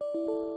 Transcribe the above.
you